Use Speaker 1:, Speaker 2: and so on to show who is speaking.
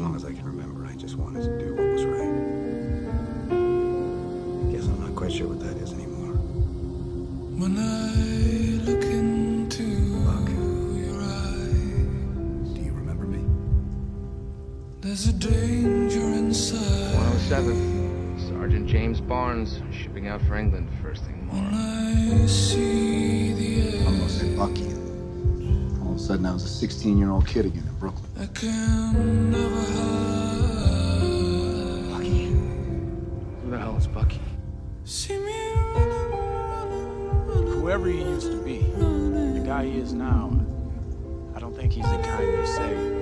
Speaker 1: long as I can remember, I just wanted to do what was right. Guess I'm not quite sure what that is anymore.
Speaker 2: When I look into your eyes,
Speaker 1: Do you remember me?
Speaker 2: there's a danger inside.
Speaker 3: 107. Sergeant James Barnes, shipping out for England first thing
Speaker 2: When
Speaker 3: tomorrow.
Speaker 2: I see the
Speaker 1: I'm gonna Bucky. All of a sudden, I was a 16 year old kid again in Brooklyn.
Speaker 2: I can never hide.
Speaker 1: Bucky.
Speaker 3: Who the hell is Bucky?
Speaker 4: Whoever he used to be, the guy he is now, I don't think he's the kind you say.